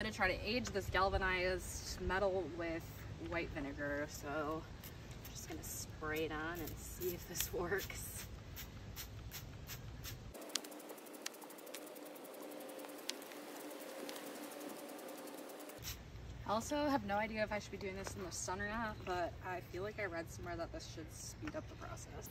I'm gonna try to age this galvanized metal with white vinegar, so I'm just gonna spray it on and see if this works. I also have no idea if I should be doing this in the sun or not, but I feel like I read somewhere that this should speed up the process.